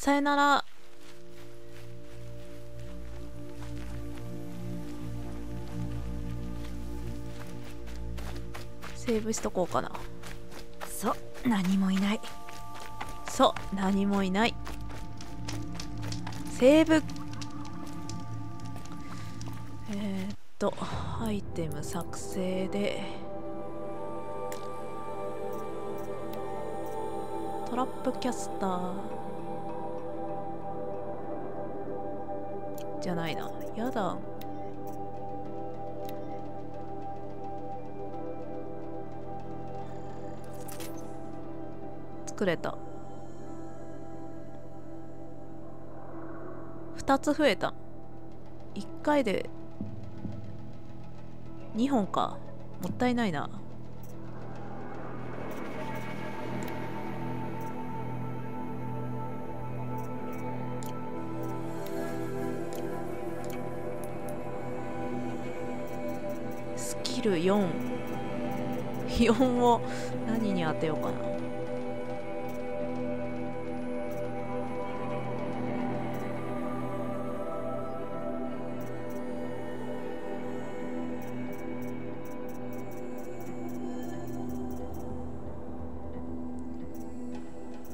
さよなら。セーブしとこうかな。そう何もいない。そう何もいない。セーブ。えー、っとアイテム作成で。トラップキャスターじゃないな。やだ。作れた。2つ増えた。1回で2本か。もったいないな。44を何に当てようかな。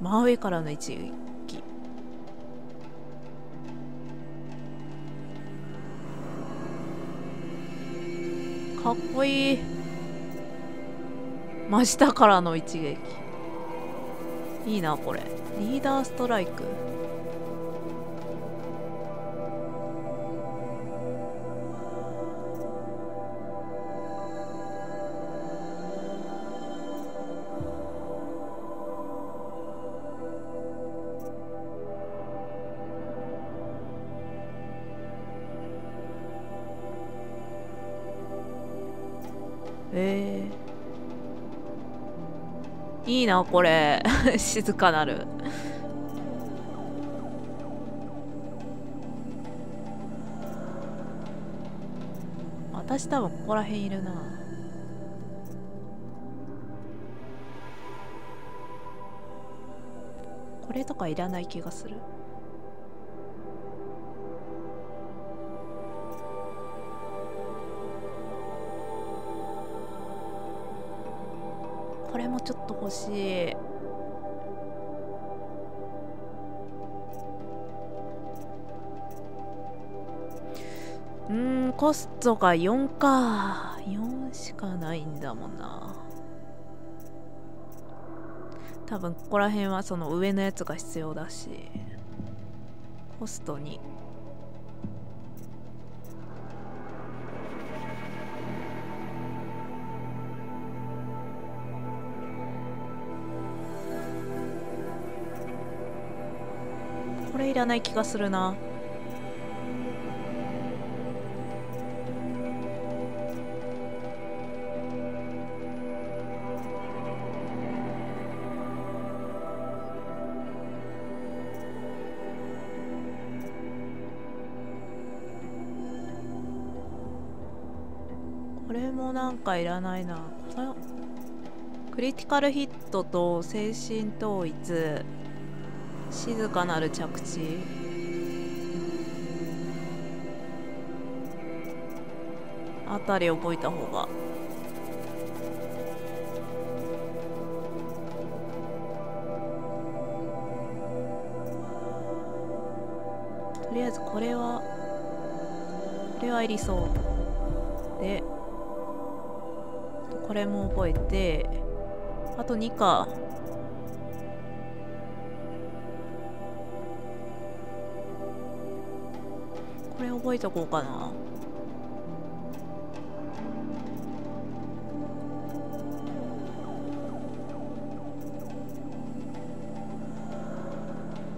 真上からの一。撃っこいい真下からの一撃いいなこれリーダーストライクえー、いいなこれ。静かなる。私多分ここら辺いるな。これとかいらない気がする。これもちょっと欲しい。うんコストが4か。4しかないんだもんな。多分ここら辺はその上のやつが必要だし。コスト2らない気がするな。これもなんかいらないな。クリティカルヒットと精神統一。静かなる着地。あたり覚えた方が。とりあえずこれはこれはいりそう。でこれも覚えてあと2か。れ覚えとこうかな。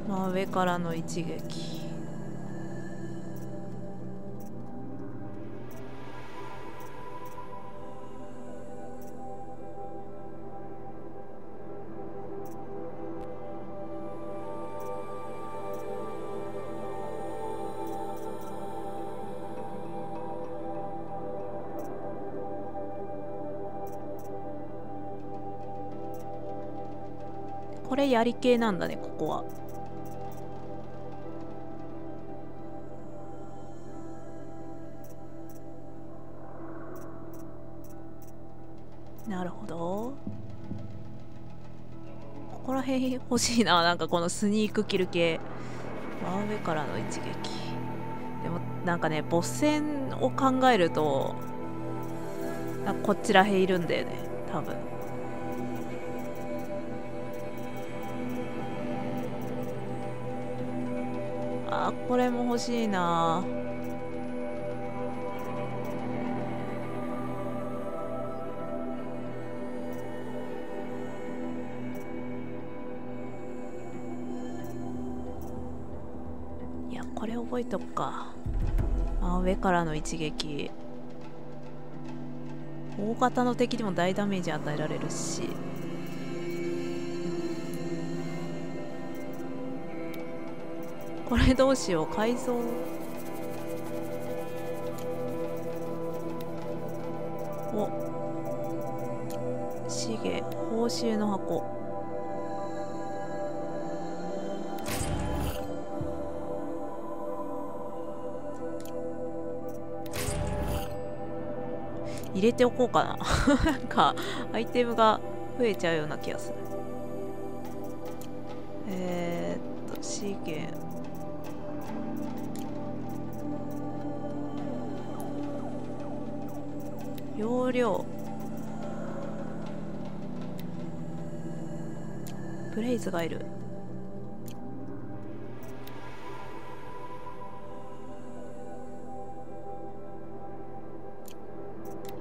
まあ上からの一撃。あり系なんだねここは。なるほど。ここら辺欲しいな。なんかこのスニークキル系。真上からの一撃。でもなんかね、ボス戦を考えると、こちらへいるんだよね。多分。あこれも欲しいな。いやこれ覚えとくか。あ上からの一撃。大型の敵にも大ダメージ与えられるし。これどうしよう。改造。お。資源。報酬の箱。入れておこうかな。なんかアイテムが増えちゃうような気がする。えー、っと資源。容量。ブレイズがいる。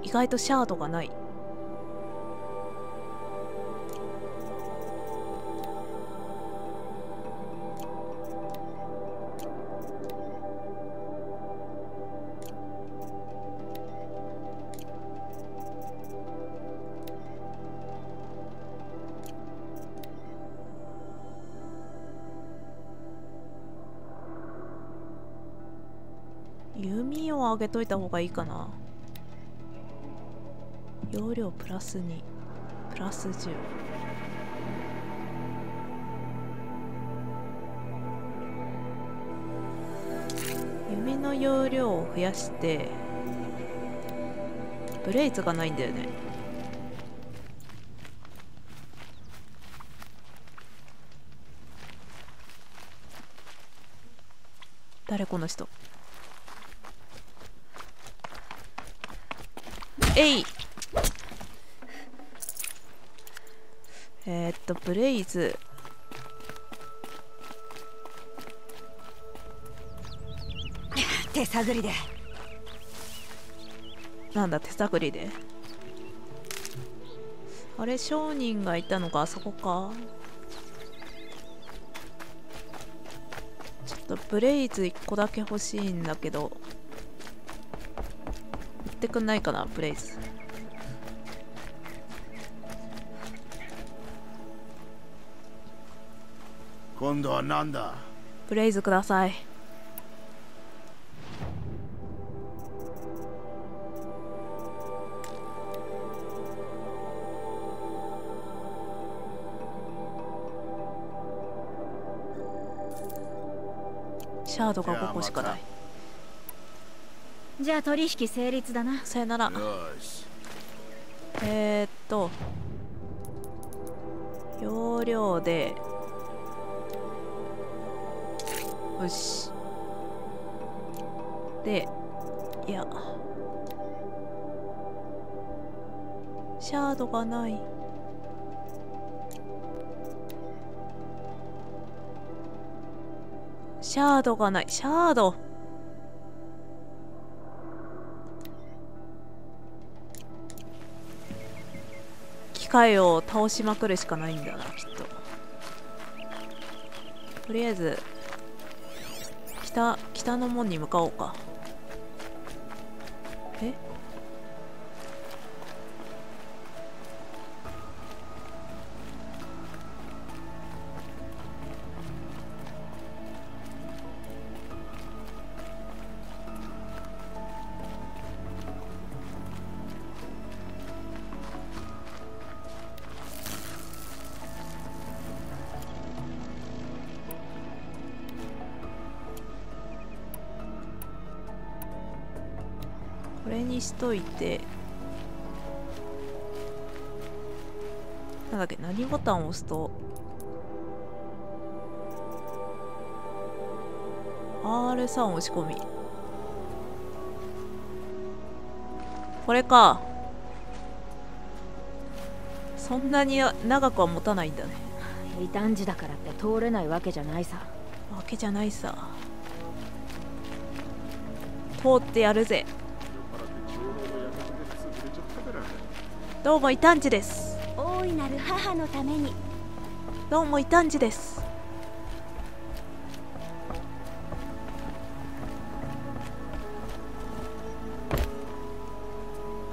意外とシャードがない。上げといた方がいいかな。容量プラス2プラス10弓の容量を増やしてブレイズがないんだよね。誰この人？えい。えー、っとブレイズ。手探りで。なんだ手探りで？あれ商人がいたのか？あそこか。ちょっとブレイズ1個だけ欲しいんだけど。売ってくんないかなブレイズ。今度は何だ？ブレイズください。シャードが5個しかないじゃあ取引成立だな。さよなら。よし。えー、っと容量でよし。でいや。シャードがない。シャードがない。シャード界を倒しまくるしかないんだなきっと。とりあえず北北の門に向かおうか。え？れにしといて。なんだっけ何ボタンを押すと？R3 押し込み。これか。そんなに長くは持たないんだね。異端児だからって通れないわけじゃないさ。わけじゃないさ。通ってやるぜ。どうも異端児です。大いなる母のために。どうも異端児です。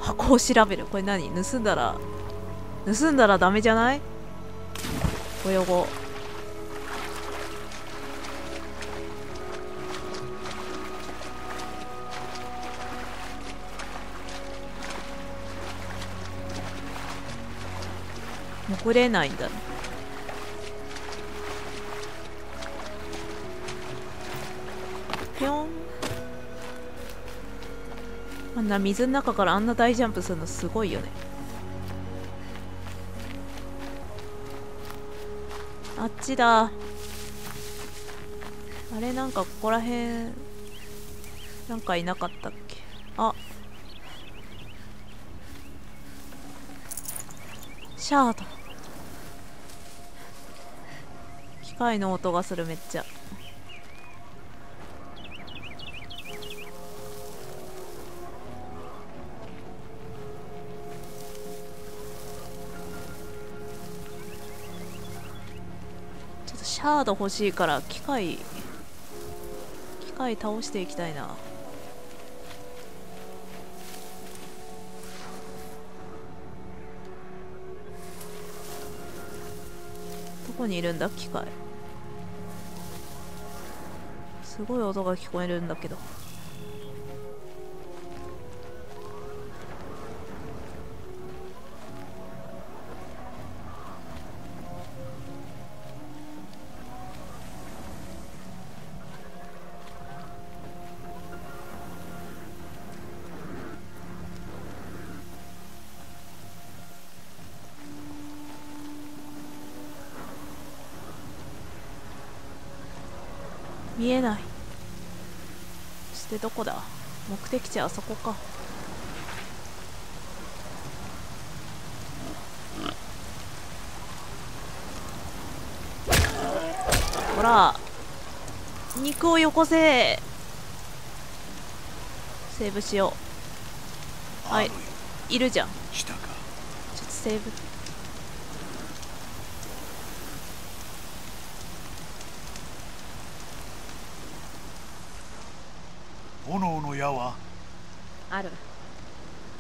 箱を調べる。これ何？盗んだら盗んだらダメじゃない？ご用語残れないんだぴょん。あんな水の中からあんな大ジャンプするのすごいよね。あっちだ。あれなんかここら辺なんかいなかったっけ？あ。シャード。機械の音がするめっちゃ。ちょっとシャード欲しいから機械機械倒していきたいな。こにいるんだ？機械。すごい音が聞こえるんだけど。そしてどこだ目的地あそこか。ほら肉をよこせ。セーブしよう。はい。いるじゃん。ちょっとセーブ炎の矢は？ある。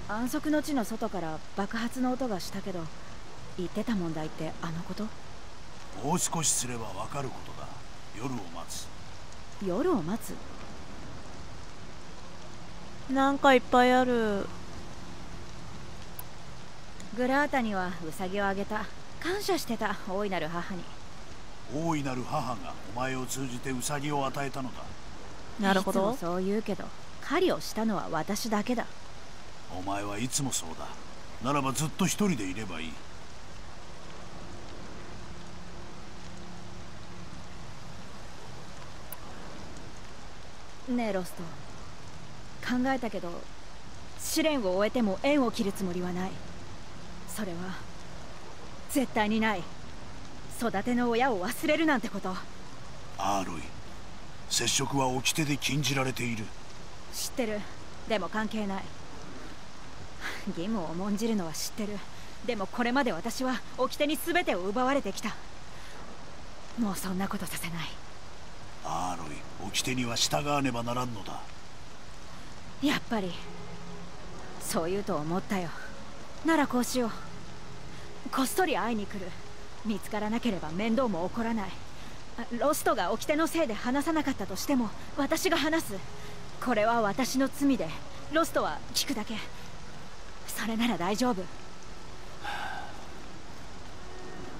安息の地の外から爆発の音がしたけど言ってた問題ってあのこと？もう少しすればわかることだ。夜を待つ。夜を待つ？なんかいっぱいある。グラータにはウサギをあげた。感謝してた大いなる母に。大いなる母がお前を通じてウサギを与えたのだなるほど。いつもそう言うけど狩りをしたのは私だけだ。お前はいつもそうだ。ならばずっと一人でいればいい。ねえロスト。考えたけど試練を終えても縁を切るつもりはない。それは絶対にない。育ての親を忘れるなんてこと。アーロイ接触は掟で禁じられている。知ってる。でも関係ない。義務を重んじるのは知ってる。でもこれまで私は掟に全てを奪われてきた。もうそんなことさせない。アーロイ掟には従わねばならんのだ。やっぱり。そう言うと思ったよ。ならこうしよう。こっそり会いに来る。見つからなければ面倒も起こらない。あロストが掟のせいで話さなかったとしても私が話す。これは私の罪で。ロストは聞くだけ。それなら大丈夫。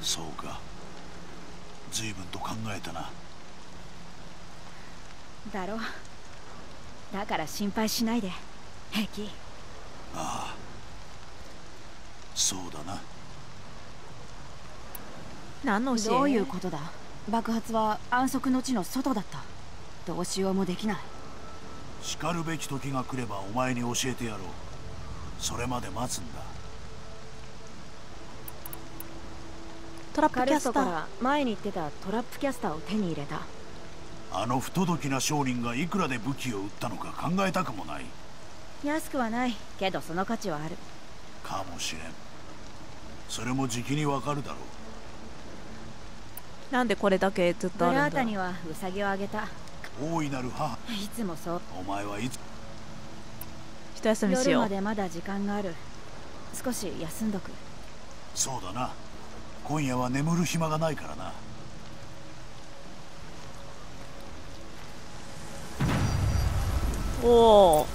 そうか。随分と考えたな。だろだから心配しないで。平気。ああ。そうだな。何の教え？どういうことだ？爆発は安息の地の外だった。どうしようもできない。しかるべき時が来ればお前に教えてやろう。それまで待つんだ。トラップキャスターら前に言ってたトラップキャスターを手に入れた。あの不届きな商人がいくらで武器を売ったのか考えたくもない。安くはないけどその価値はある。かもしれん。それもじきにわかるだろうなんでこれだけずっとブあるんだ？ラータにはウサギをあげた。大いなる母。いつもそう。お前はいつ？一休みし夜まようでまだ時間がある。少し休んどく。そうだな。今夜は眠る暇がないからな。おお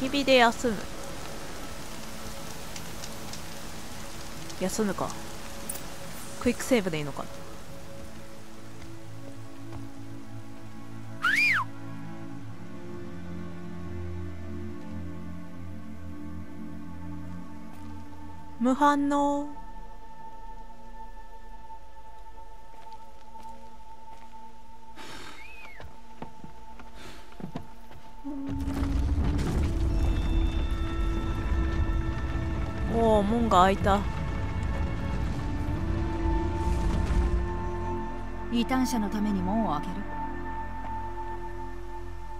焚き火で休む。休むかクイックセーブでいいのか無反応。おお門が開いた。異端者のために門を開ける。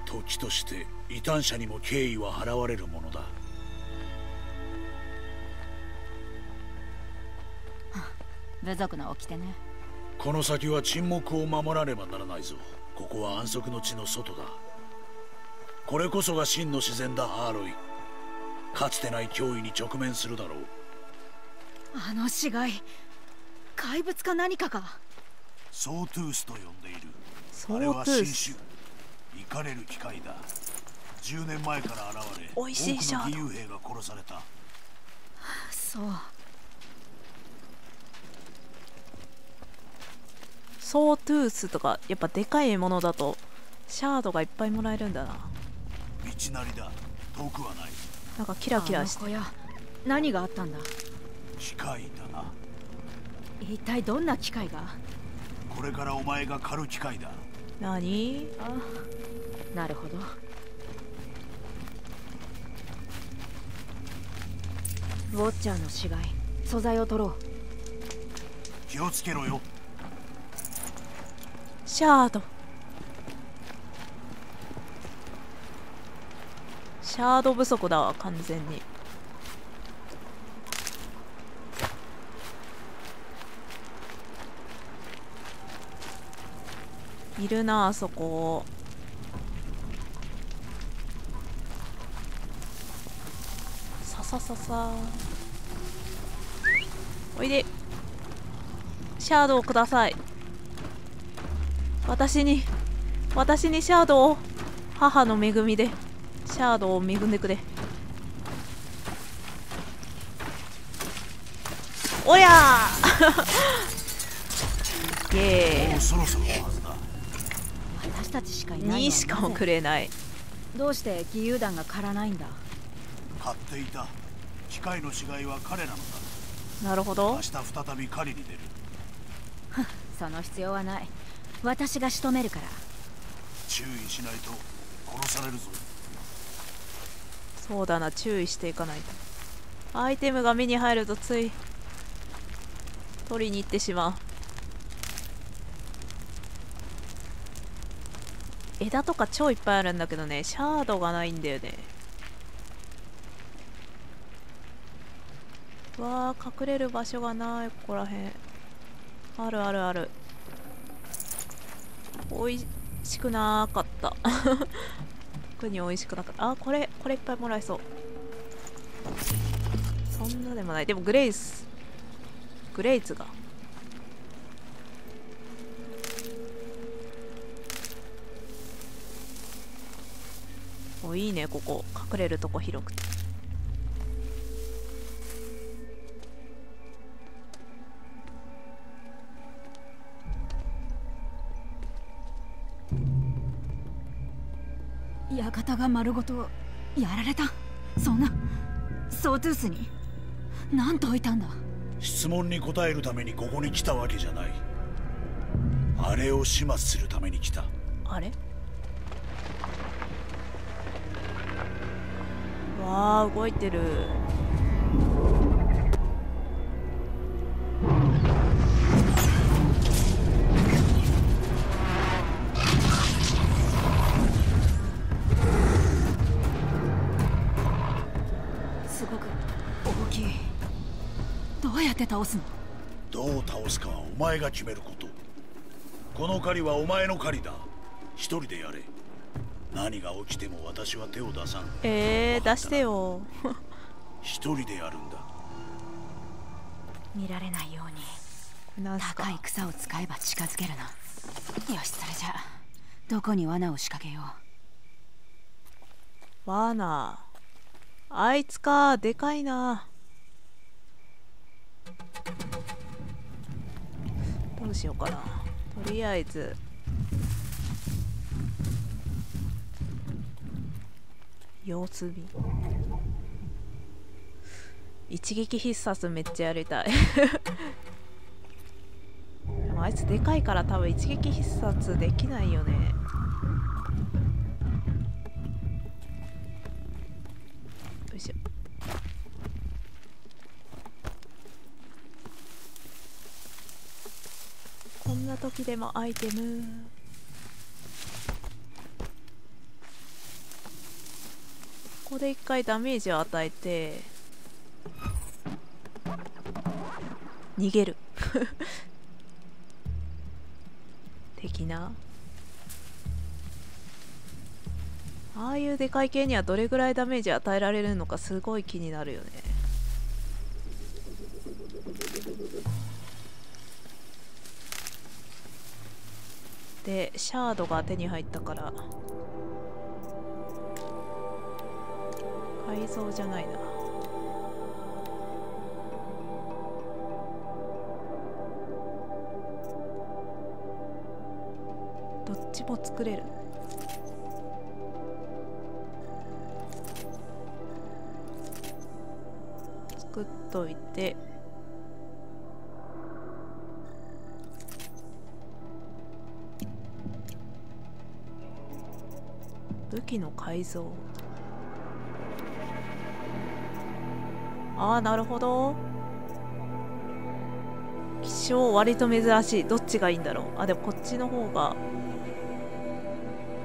時として異端者にも敬意は払われるものだ。部族の掟ね。この先は沈黙を守らねばならないぞ。ここは安息の地の外だ。これこそが真の自然だアーロイ。かつてない脅威に直面するだろう。あの死骸怪物か何かかソートゥースと呼んでいる。ソあれは新ス種。イかれる機械だ。10年前から現れ美味しいシャー多くの義勇兵が殺された。そう。ソートゥースとかやっぱでかいものだとシャードがいっぱいもらえるんだな。道なりだ。遠くはない。なんかキラキラして。あの小屋何があったんだ？機械だな。一体どんな機械が？これからお前が狩る機械だ。何？あなるほど。ウォッチャーの死骸素材を取ろう。気をつけろよ。シャード。シャード不足だわ完全にいるなあそこ。ささささ。おいで。シャードをください。私に私にシャードを母の恵みでシャードを恵んでくれ。おやー。イエもうそろそろのはずだ私たちしかいーないイ2しかもくれない。どうして義勇団が狩らないんだ？買っていた。機械の死骸は彼なのだ。なるほど。明日再び狩りに出る。その必要はない。私が仕留めるから。注意しないと殺されるぞ。そうだな。注意していかないと。アイテムが目に入るとつい取りに行ってしまう枝とか超いっぱいあるんだけどねシャードがないんだよね。わー隠れる場所がないここらへん。あるあるある。おいしくなかった。特に美味しくなかった。あこれこれいっぱいもらえそう。そんなでもない。でもグレイス。グレイツが。おいいねここ。隠れるとこ広くて。館が丸ごとやられた。そんなソートゥースに？何と置いたんだ？質問に答えるためにここに来たわけじゃない。あれを始末するために来た。あれ？わあ動いてる。すごく大きい。どうやって倒すの？どう倒すかはお前が決めること。この狩りはお前の狩りだ。一人でやれ。何が起きても私は手を出さん。えー、出してよ。一人でやるんだ。見られないように高いか草を使えば近づけるの。よしそれじゃどこに罠を仕掛けよワーナーあいつかでかいな。どうしようかな。とりあえず様子見。一撃必殺めっちゃやりたい。でもあいつでかいから多分一撃必殺できないよね。よいしょ。こんな時でもアイテム。ここで一回ダメージを与えて逃げる。的な。ああいうでかい系にはどれぐらいダメージ与えられるのかすごい気になるよね。でシャードが手に入ったから。改造じゃないな。どっちも作れる。作っといて。武器の改造。ああなるほど。希少割と珍しい。どっちがいいんだろう。あでもこっちの方が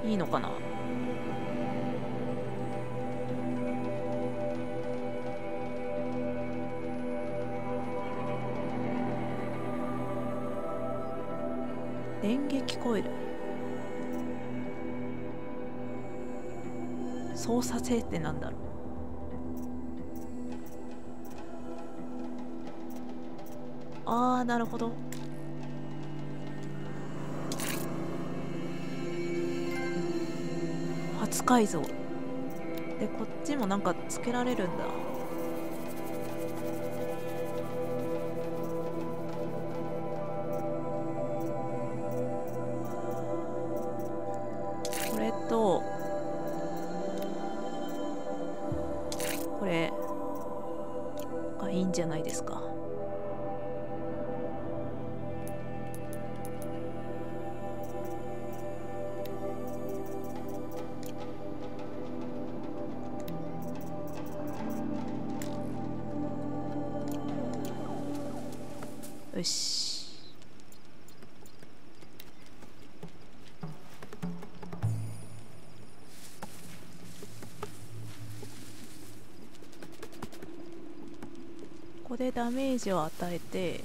いいのかな。電撃コイル。操作性ってなんだろう。ああなるほど。初改造。でこっちもなんかつけられるんだ。よし。ここでダメージを与えて